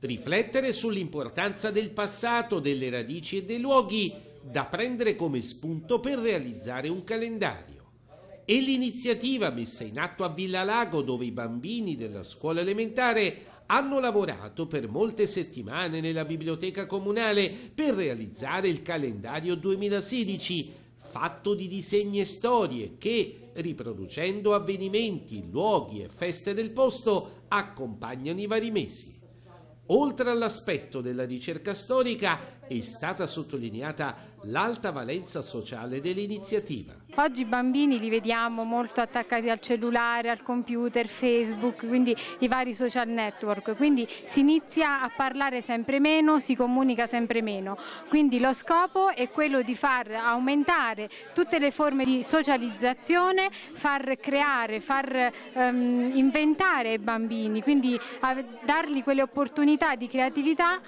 Riflettere sull'importanza del passato, delle radici e dei luoghi da prendere come spunto per realizzare un calendario. E l'iniziativa messa in atto a Villa Lago dove i bambini della scuola elementare hanno lavorato per molte settimane nella biblioteca comunale per realizzare il calendario 2016, fatto di disegni e storie che, riproducendo avvenimenti, luoghi e feste del posto, accompagnano i vari mesi. Oltre all'aspetto della ricerca storica è stata sottolineata l'alta valenza sociale dell'iniziativa. Oggi i bambini li vediamo molto attaccati al cellulare, al computer, Facebook, quindi i vari social network, quindi si inizia a parlare sempre meno, si comunica sempre meno. Quindi lo scopo è quello di far aumentare tutte le forme di socializzazione, far creare, far um, inventare ai bambini, quindi dargli quelle opportunità di creatività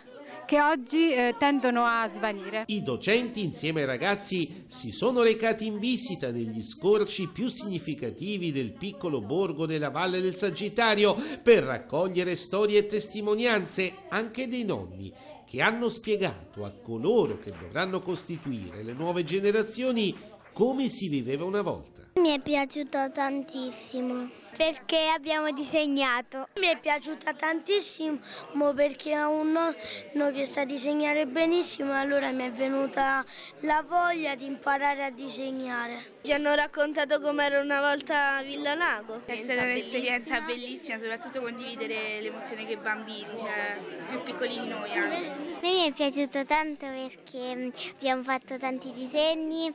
che oggi eh, tendono a svanire. I docenti insieme ai ragazzi si sono recati in visita negli scorci più significativi del piccolo borgo della Valle del Sagittario per raccogliere storie e testimonianze anche dei nonni che hanno spiegato a coloro che dovranno costituire le nuove generazioni come si viveva una volta. Mi è piaciuto tantissimo perché abbiamo disegnato. Mi è piaciuta tantissimo perché ho un nonno che sa disegnare benissimo e allora mi è venuta la voglia di imparare a disegnare. Ci hanno raccontato come era una volta a Villa Lago. È stata un'esperienza bellissima, soprattutto condividere l'emozione che i bambini, cioè più piccoli di noi hanno. A me mi è piaciuto tanto perché abbiamo fatto tanti disegni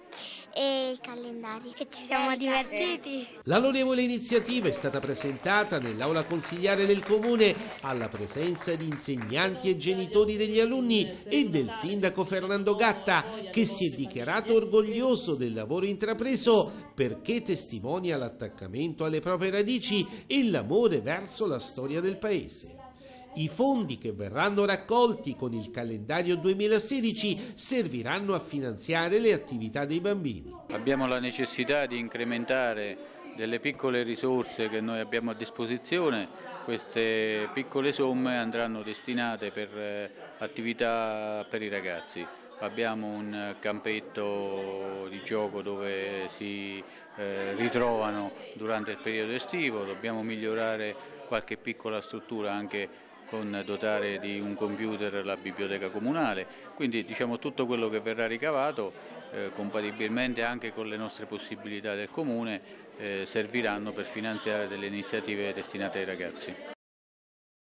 e il calendario e ci siamo divertiti. La lodevole iniziativa è stata presentata nell'aula consigliare del comune alla presenza di insegnanti e genitori degli alunni e del sindaco Fernando Gatta che si è dichiarato orgoglioso del lavoro intrapreso perché testimonia l'attaccamento alle proprie radici e l'amore verso la storia del paese. I fondi che verranno raccolti con il calendario 2016 serviranno a finanziare le attività dei bambini. Abbiamo la necessità di incrementare delle piccole risorse che noi abbiamo a disposizione, queste piccole somme andranno destinate per eh, attività per i ragazzi. Abbiamo un campetto di gioco dove si eh, ritrovano durante il periodo estivo, dobbiamo migliorare qualche piccola struttura anche con dotare di un computer la biblioteca comunale, quindi diciamo tutto quello che verrà ricavato eh, compatibilmente anche con le nostre possibilità del comune eh, serviranno per finanziare delle iniziative destinate ai ragazzi.